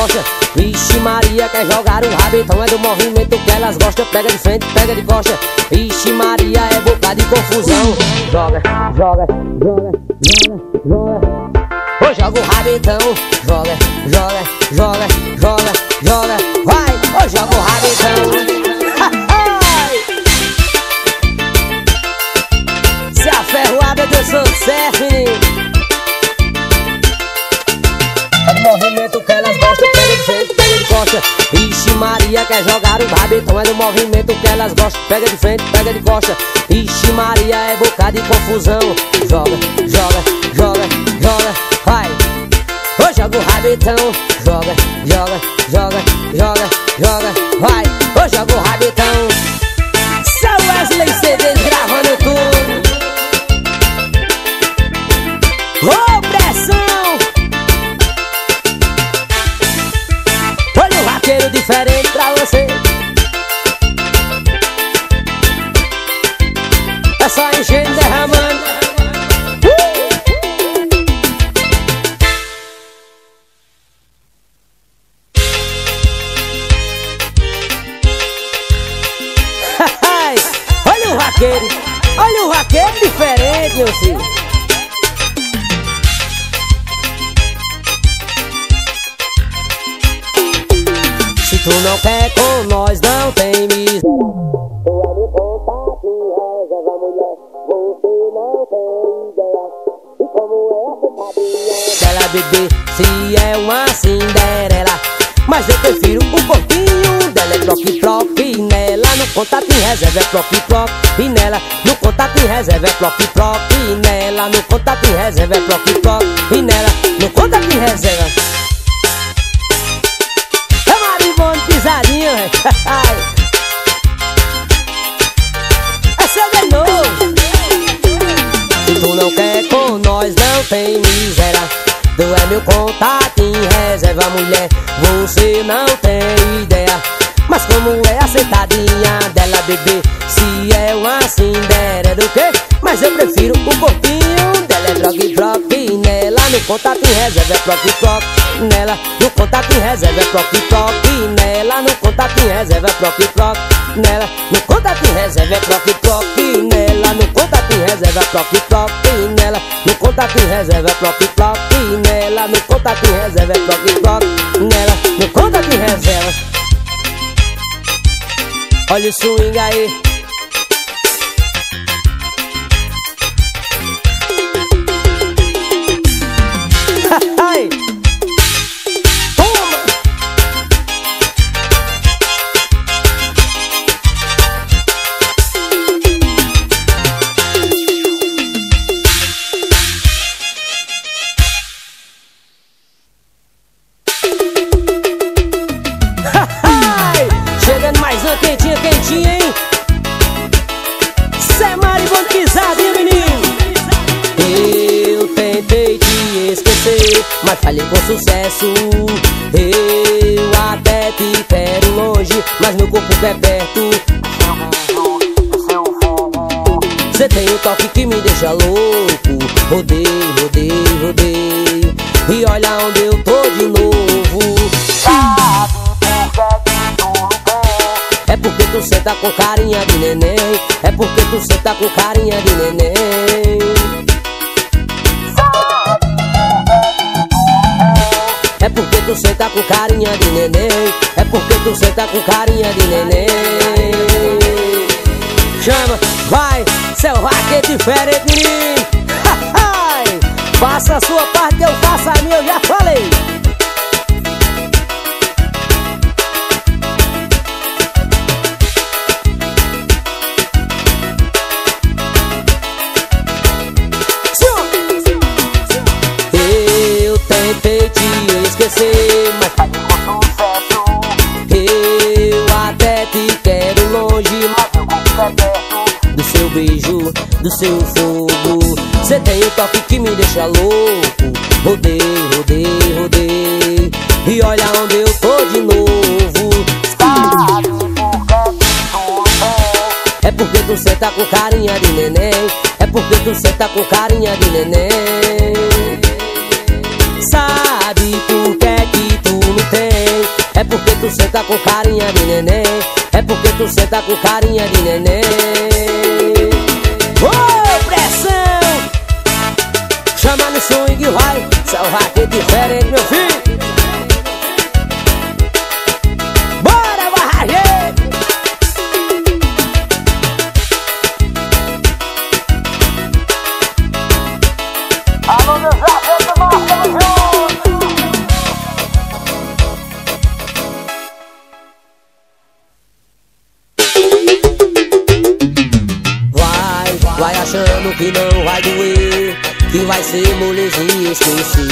costa. Vixe Maria quer jogar o rabetão, é do movimento que elas gostam. Pega de frente, pega de costa. Vixe Maria é boca de confusão. Joga, joga, joga, joga, joga. Joga o rabetão, joga, joga, joga, joga, joga, costa. Ixi, Maria quer jogar o rabetão, é do movimento que elas gostam, pega de frente, pega de costa. Ixi, Maria é boca de confusão. Joga, joga, joga, joga, vai. Ou joga o rabetão, joga, joga, joga, joga, joga, vai. Ou joga o rabetão. Contato em reserva é proque proque nela. No contato em reserva é proque proque nela. No contato em reserva é proque proque nela. No contato em reserva. É maribona pisadinha, velho. Essa é novo. Tu não quer com nós, não tem miséria. Tu é meu contato em reserva, mulher. Você não tem ideia. Mas como é a sentadinha dela, bebê? Se é uma Cinderela do quê? Mas eu prefiro o corpinho dela. É drogue, drogue nela. No contato em reserva é proque, proque nela. No contato em reserva é proque, proque nela. No contato em reserva é proque, proque nela. No contato em reserva é proque, proque nela. No contato em reserva é proque, proque nela. No contato em reserva é proque, proque nela. No contato em reserva é proque, proque nela. No contato em reserva. Olha o swing aí. Senta com carinha de neném. É porque tu senta com carinha de neném. Chama, vai, seu raquete diferente, menino. Faça a sua parte, eu faço a minha, eu já falei. Seu fogo. Você tem um toque que me deixa louco. Rodei, rodei, rodei. E olha onde eu tô de novo. É porque tu senta com carinha de neném. É porque tu senta com carinha de neném. Sabe por que que senta com carinha de neném. É porque tu senta com carinha de neném. Ô, oh, pressão! Chama no swing, vai. Seu raque diferente, meu filho. Que não vai doer Que vai ser molezinha, esqueci.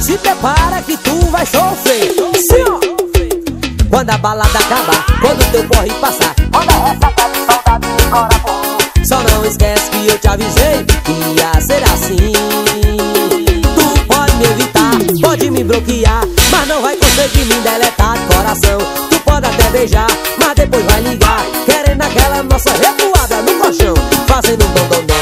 Se prepara que tu vai sofrer. Sim. Quando a balada acabar Quando teu corre passar Quando a ressaca de coração Só não esquece que eu te avisei Que ia ser assim. Tu pode me evitar, pode me bloquear Mas não vai conseguir me deletar de coração. Tu pode até beijar, mas depois vai ligar Querendo aquela nossa recuada no colchão Fazendo dom dom dom dom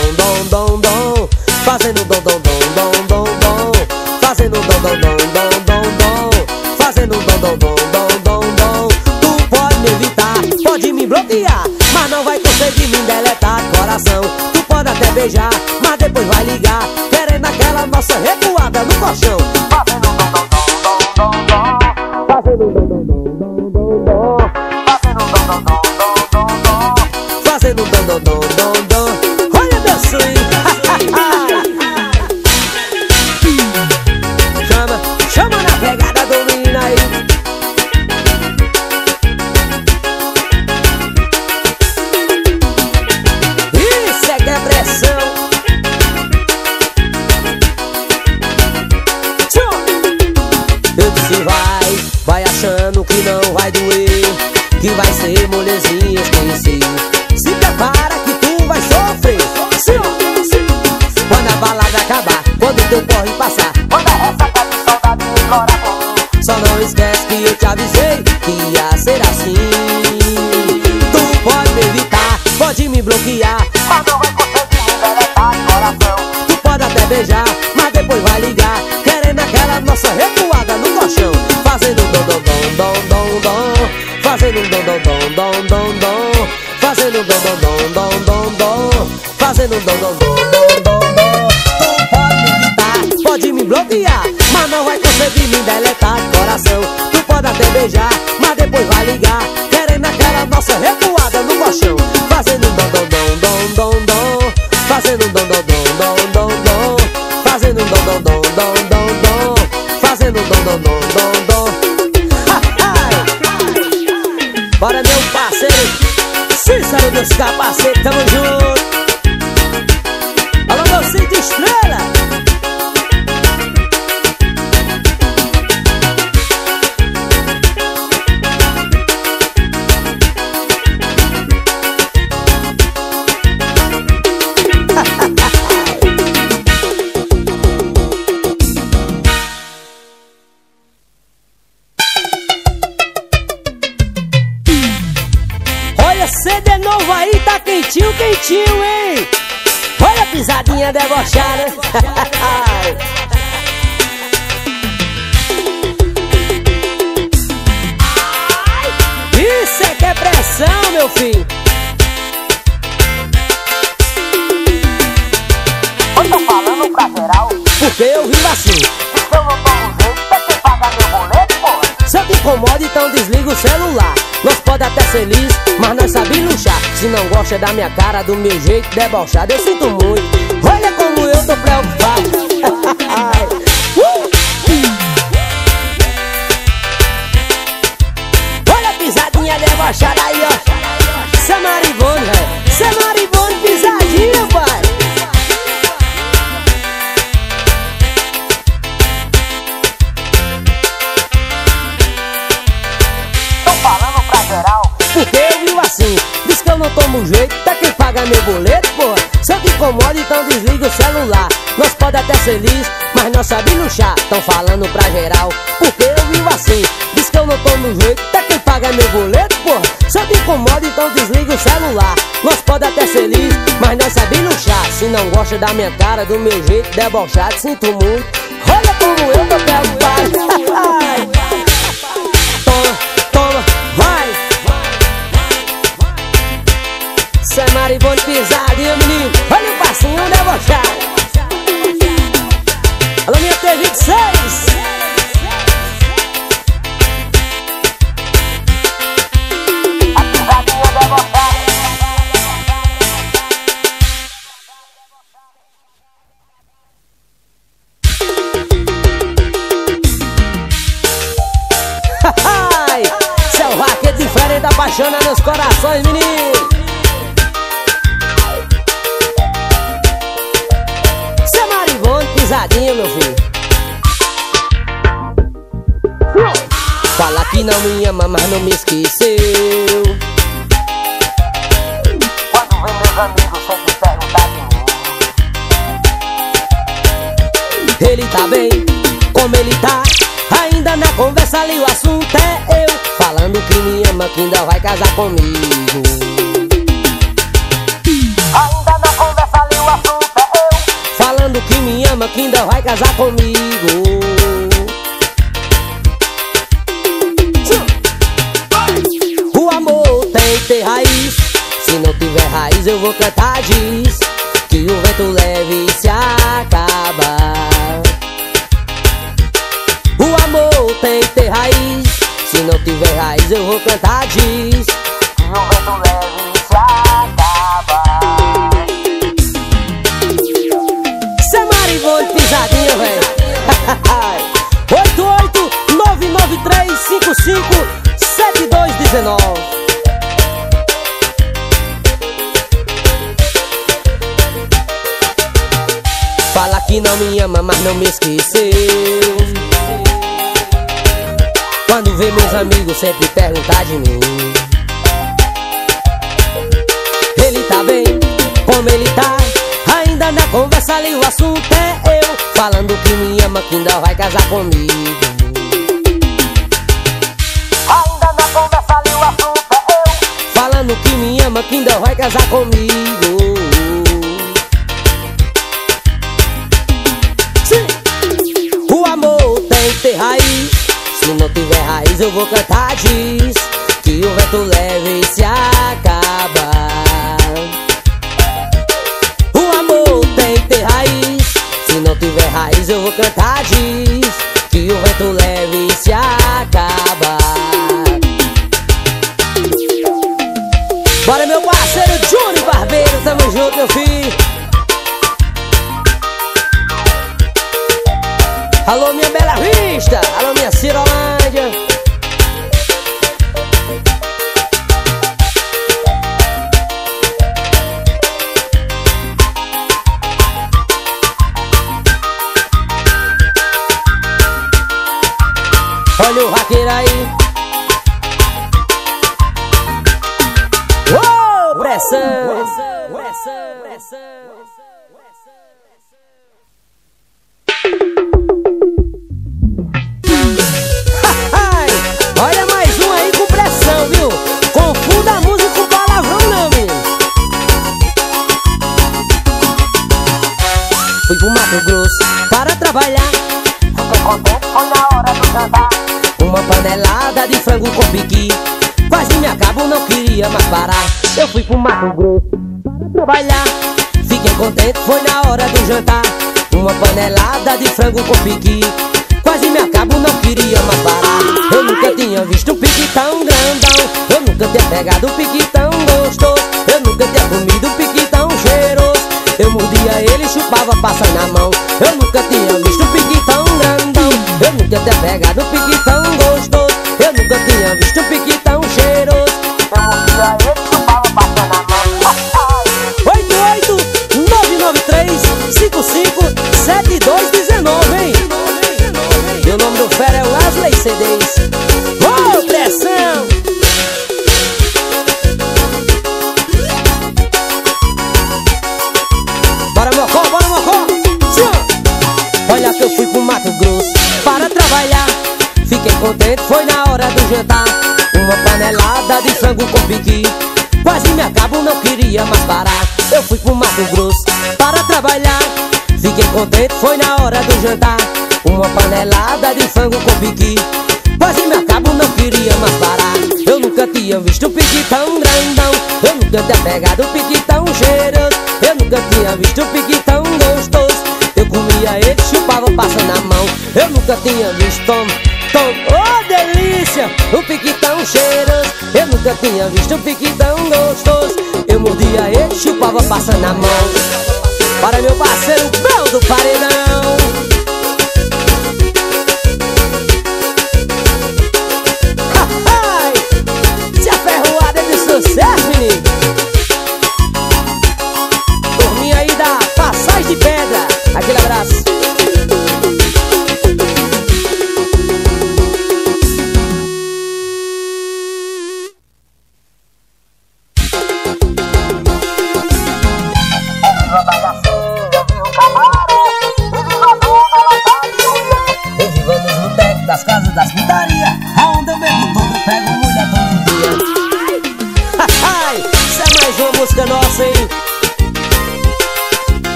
vai, achando que não vai doer Que vai ser molezinha, esqueci Bora meu parceiro. Cícero dos capacetes, tamo junto pisadinha debochada. Isso é que é pressão, meu filho. Eu tô falando pra geral Porque eu vivo assim. Se eu não tomo jeito, é quem paga meu boleto, porra Se eu te incomodo, então desliga o celular. Nós pode até ser liso, mas nós sabemos luxar. Se não gosta da minha cara, do meu jeito debochado, eu sinto muito. Debochada aí, ó. Cê é maribone, velho. Cê é pisadinha, pai. Tô falando pra geral Porque eu vivo assim, diz que eu não tomo jeito, tá quem paga meu boleto, incomodo, então desliga o celular. Nós pode até ser liso, mas nós sabe luxar. Tão falando pra geral, porque eu vivo assim, diz que eu não tomo jeito, tá quem paga meu boleto, porra. Se eu te incomodo, então desliga o celular. Nós pode até ser liso, mas nós sabe luxar. Se não gosta da minha cara, do meu jeito debochado, sinto muito. Olha como eu tô preocupado. e vou te pisar, viu, menino? Olha o passinho né, debochado. Alô, minha T26. Selvagem é diferente, apaixona nos corações, menino. Pisadinha, meu filho. Fala que não me ama, mas não me esqueceu. Quando vem meus amigos sempre perguntar de mim. Ele tá bem, como ele tá? Ainda na conversa ali o assunto é eu Falando que me ama, que ainda vai casar comigo Ainda na conversa ali o assunto é que me ama, que ainda vai casar comigo. O amor tem que ter raiz. Se não tiver raiz eu vou cantar diz Que o vento leve e se acaba. O amor tem que ter raiz. Se não tiver raiz eu vou cantar diz Que o vento leve velho. 88 993 55 7219 Fala que não me ama, mas não me esqueceu. Quando vê meus amigos sempre perguntar de mim. Ele tá bem, como ele tá? Ainda na conversa ali o assunto é eu. Falando que me ama, que ainda vai casar comigo. Ainda na conversa ali o assunto é eu. Falando que me ama, que ainda vai casar comigo. Sim. O amor tem que ter raiz. Se não tiver raiz eu vou cantar diz. Que o vento leve e se acaba vou Olha o raqueiro aí pressão! Pressão, pressão, Ai, Olha mais um aí com pressão, viu? Confunda a música com palavrão não, Fui pro Mato Grosso para trabalhar Fiquei contente, jantar. Uma panelada de frango com piqui. Quase me acabo, não queria mais parar. Eu fui pro Mato Grosso para trabalhar. Fiquei contente, foi na hora do jantar. Uma panelada de frango com piqui. Quase me acabo, não queria mais parar. Eu nunca tinha visto um piqui tão grandão. Eu nunca tinha pegado um piqui tão gostoso. Eu nunca tinha comido um piqui tão cheiroso. Eu mordia ele e chupava, passando na mão. Eu nunca tinha visto um piqui tão Nunca tinha pegado um piqui piqui. Quase me acabo, não queria mais parar. Eu nunca tinha visto um piqui tão grandão. Eu nunca tinha pegado um piqui tão cheiroso. Eu nunca tinha visto um piqui tão gostoso. Eu comia ele, chupava, passando na mão. Eu nunca tinha visto tom, tom, oh delícia! Um piqui tão cheiroso. Eu nunca tinha visto um piqui tão gostoso. Eu mordia ele, chupava, passando na mão. Para meu parceiro Bel do Paredão.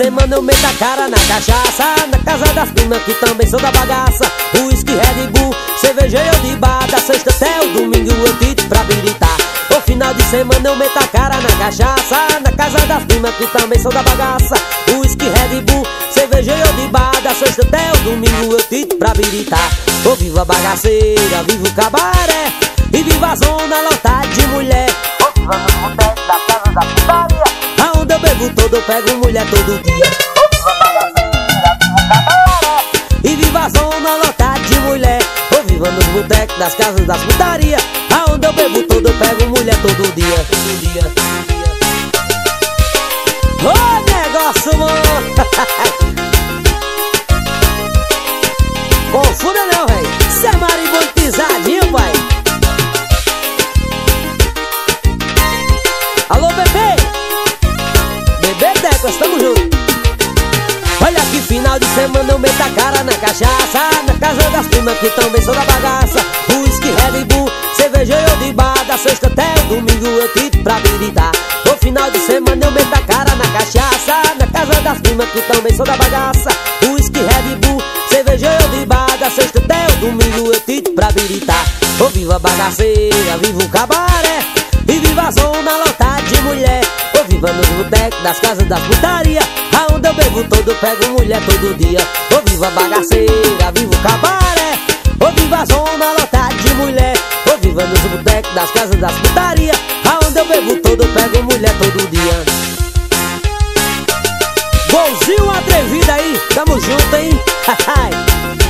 Semana eu meto a cara na cachaça. Na casa das primas que também são da bagaça. Whisky, Red Bull, cerveja eu de bar Da sexta até o domingo eu tito pra habilitar. O final de semana eu meto a cara na cachaça. Na casa das primas que também são da bagaça. Whisky, Red Bull, cerveja eu de bar Da sexta até o domingo eu tito pra habilitar. Ô viva bagaceira, viva o cabaré. E viva a zona lotada de mulher. Ô viva botecos da casa da putaria bebo todo, pego mulher todo dia. E viva a zona lotada de mulher. Ou viva nos botecos das casas das putaria. Aonde eu bebo todo, eu pego mulher todo dia. Todo dia. Ô negócio, mano! Teclas, tamo junto. Olha que final de semana eu meto a cara na cachaça. Na casa das primas que também são da bagaça. Whisky, Red Bull, cerveja de bar Da sexta até o domingo eu tito pra habilitar No final de semana eu meto a cara na cachaça. Na casa das primas que também são da bagaça. Whisky, Red Bull, cerveja de bar Da sexta até o domingo eu tito pra habilitar Ô viva bagaceira, viva o cabaré E viva a zona lotada de mulher. Viva nos botecos das casas das putaria. Aonde eu bebo todo, pego mulher todo dia. Ô viva bagaceira, viva o cabaré. Ô viva a zona lotada de mulher. Ô viva nos botecos das casas das putaria. Aonde eu bebo todo, pego mulher todo dia. Golzinho atrevido aí, tamo junto, hein?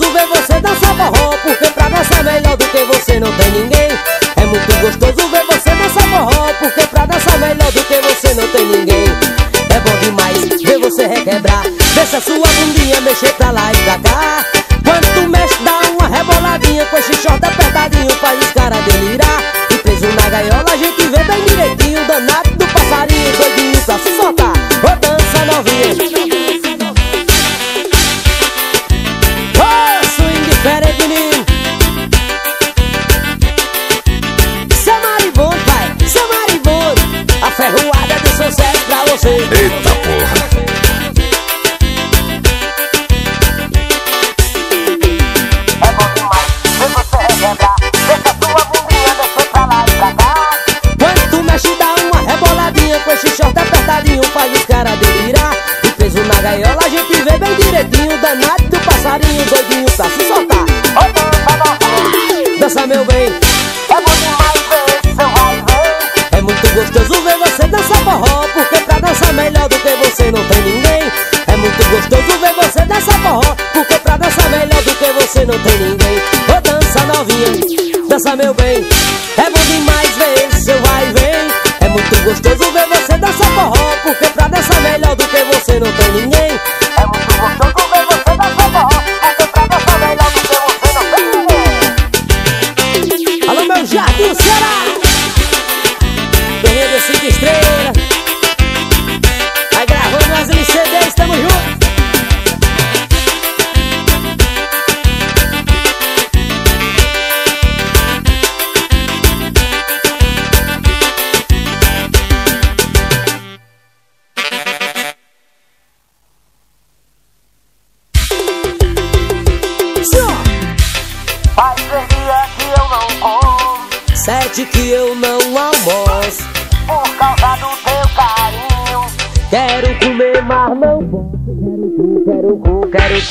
Essa sua bundinha mexer pra lá e pra cá.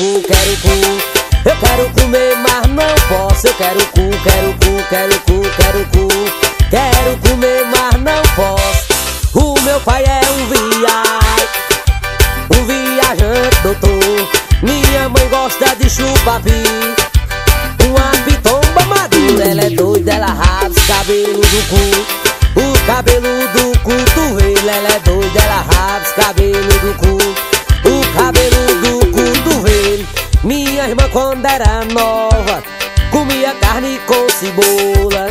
Cu, quero cu, Eu quero comer, mas não posso. Eu quero cu, quero cu, quero cu, quero cu. Quero comer, mas não posso. O meu pai é um viagem Um viajante, doutor. Minha mãe gosta de chupapi Uma pitomba madura Ela é doida, ela rasga os cabelos do cu. O cabelo do cotovelo Ela é doida, ela rasga os cabelos do cu irmã quando era nova Comia carne com cebola.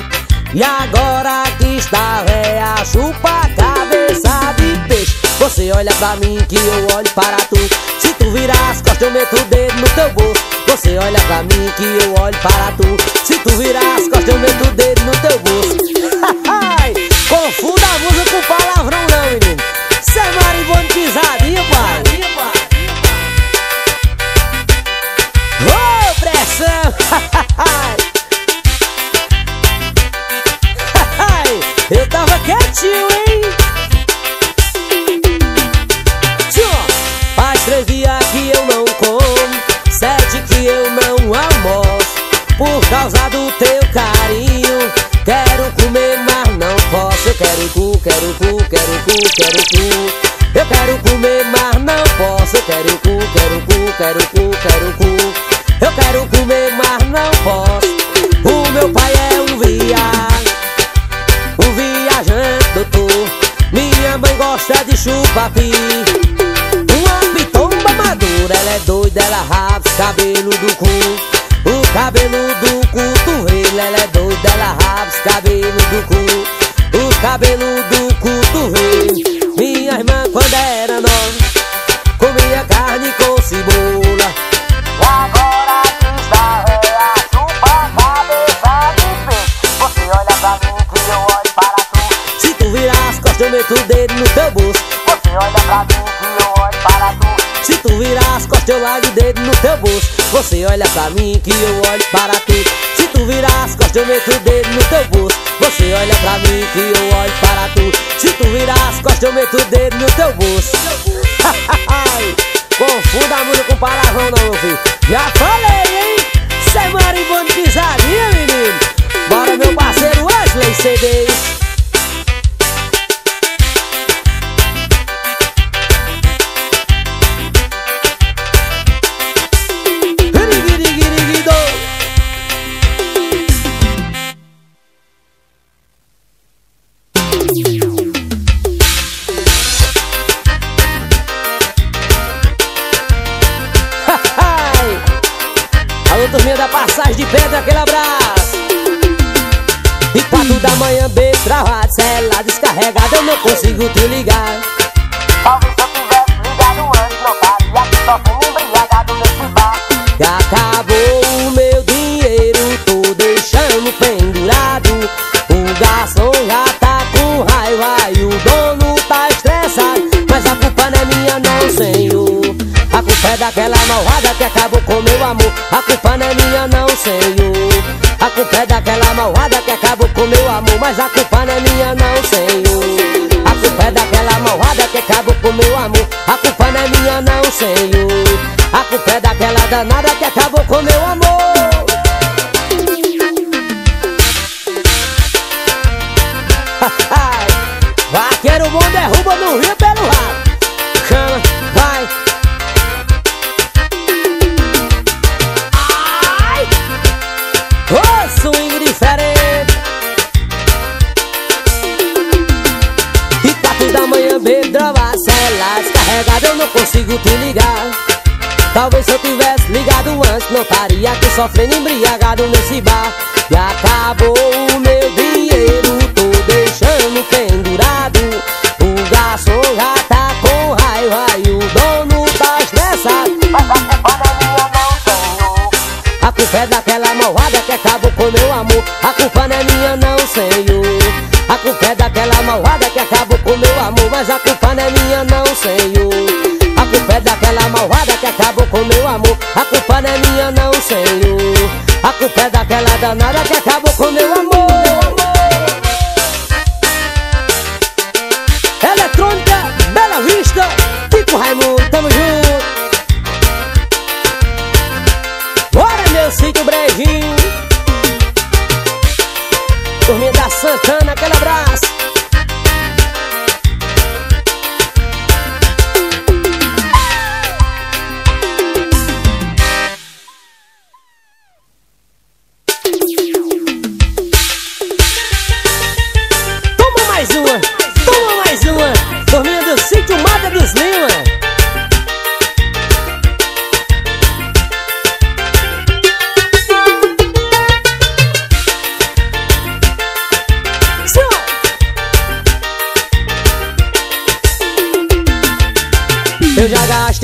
E agora que está véia Chupa cabeça de peixe. Você olha pra mim que eu olho para tu. Se tu virar as costas eu meto o dedo no teu bolso. Você olha pra mim que eu olho para tu. Se tu virar as costas eu meto o dedo no teu bolso. Confunda a música com palavrão não, menino. Cê é maribondo pai Pressão! Eu tava quietinho, hein? Faz três dias que eu não como Sete que eu não almoço. Por causa do teu carinho Quero comer, mas não posso. Eu quero cu, quero cu, quero cu, quero cu. Eu quero comer, mas não posso. Eu quero cu, quero cu, quero cu, quero cu Eu quero comer, mas não posso. O meu pai é um viado um viajante doutor. Minha mãe gosta de chupapi Uma pitomba madura Ela é doida, ela rapa os cabelos do cu. O cabelo do cotovelo Ela é doida, ela rapa os cabelos do cu. O cabelo do cotovelo largo o dedo no teu bolso. Você olha pra mim que eu olho para tu. Se tu virar as costas eu meto o dedo no teu bolso Você olha pra mim que eu olho para tu. Se tu virar as costas eu meto o dedo no teu bolso. Confunda a música com palavrão não, meu filho. Já falei, hein? Cê é maribondo pisadinha, menino. Bora meu parceiro Wesley CDs senhor. A culpa é daquela danada que acabou com meu amor. Talvez se eu tivesse ligado antes Não estaria aqui sofrendo embriagado nesse bar. E acabou o meu dinheiro Tô deixando pendurado. O garçom já tá com raiva E o dono tá estressado. Mas a culpa é minha não, senhor A culpa é daquela malvada que acabou com meu amor. A culpa não é minha não, senhor. A culpa é daquela malvada que acabou com meu amor. Mas a culpa não é minha não, senhor. Culpa é daquela daquela danada que acabou com meu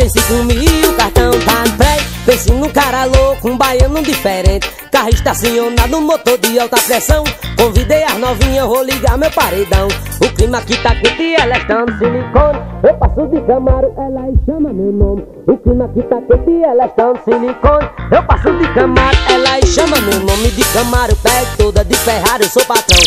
gastei cinco mil, cartão tá no pé. Pense num cara louco, um baiano diferente. Carro estacionado, motor de alta pressão. Convidei as novinhas, vou ligar meu paredão. O clima aqui tá quente, elas estão no silicone. Eu passo de Camaro, ela chama meu nome. O clima aqui tá quente, elas estão no silicone. Eu passo de Camaro, ela chama meu nome. De Camaro, pé toda de Ferrari, eu sou patrão.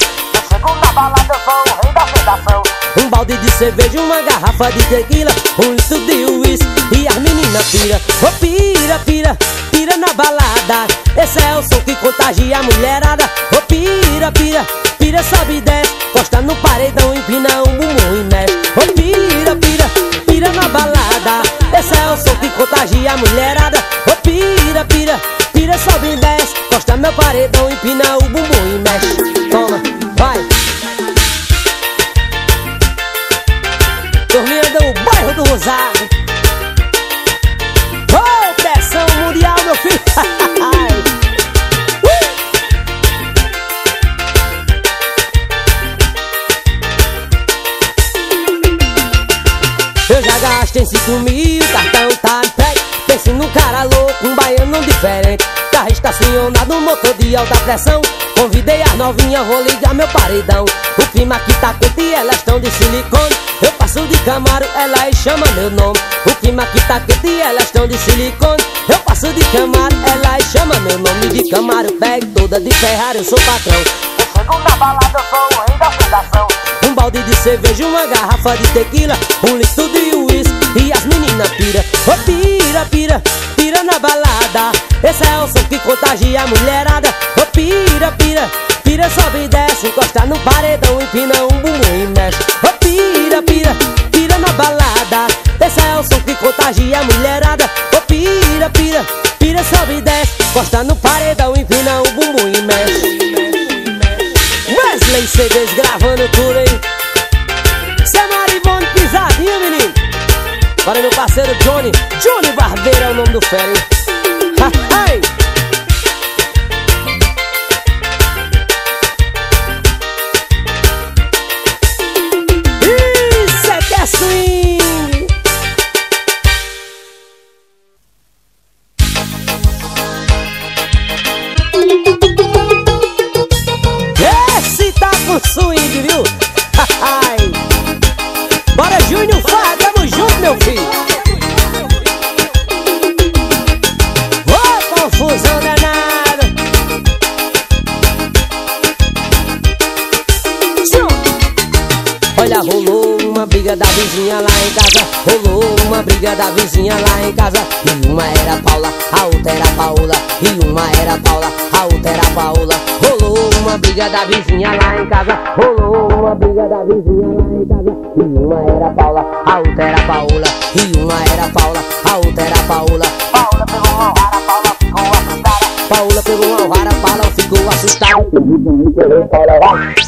Segunda balada eu sou o rei da sedação Um balde de cerveja, uma garrafa de tequila Um litro de uísque. E as meninas pira Oh pira, pira, pira na balada. Esse é o som que contagia a mulherada. Oh pira, pira, pira, sobe e desce. Costa no paredão, empina um bumbum e mexe. Oh pira, pira, pira na balada. Esse é o som que contagia a mulherada. Oh pira, pira, pira, sobe e desce. Costa no paredão, empina o bumbum e mexe. Toma vai! 자 Estacionado, motor de alta pressão. Convidei as novinhas, vou ligar meu paredão. O clima aqui tá quente e elas estão de silicone. Eu passo de Camaro, elas chama meu nome. O clima aqui tá quente e elas estão de silicone. Eu passo de Camaro, elas chama meu nome. De Camaro, pego toda de Ferrari, eu sou patrão. Eu chego na balada, eu sou o rei da fundação balde de cerveja, uma garrafa de tequila Um litro de uísque e as meninas pira. Ô oh, pira, pira, pira na balada. Esse é o som que contagia a mulherada. Ô oh, pira, pira, pira, sobe e desce Encosta no paredão, empina um bumbum e mexe. Ô oh, pira, pira, pira na balada. Esse é o som que contagia a mulherada. Ô pira, pira, pira, sobe e desce Encosta no paredão, empina um bumbum e mexe Wesley CDs gravando tudo, hein? Samara Ivone pisadinha, menino Para meu parceiro Johnny Johnny Barbeiro é o nome do fera, hein? briga da vizinha lá em casa. E uma era Paula, a outra era Paola E uma era Paula, a outra era Paola Rolou uma briga da vizinha lá em casa. Rolou uma briga da vizinha lá em casa. E uma era Paula, a outra era Paola E uma era Paula, a outra era Paola ficou assustada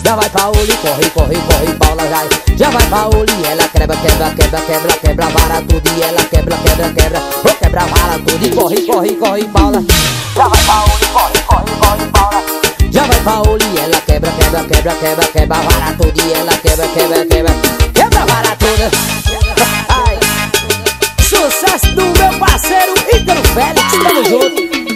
Já vai Pauli, corre, corre, corre, Paula já. Já vai Pauli, ela quebra, quebra, quebra, quebra, quebra, vara tudo e ela quebra, quebra, quebra, oh, quebra, vara tudo e corre, corre, corre, Paula. Já vai Pauli, corre, corre, corre, Paula. Já vai Pauli, ela quebra, quebra, quebra, quebra, quebra, vara tudo e ela quebra, quebra, quebra, quebra, vara. Ai. Sucesso do meu parceiro Ícaro Félix, tamo junto.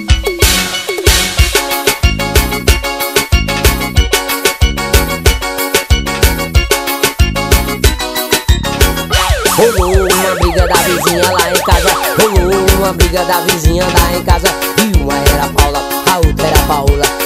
Uma briga da vizinha lá em casa. E uma era Paula, a outra era Paula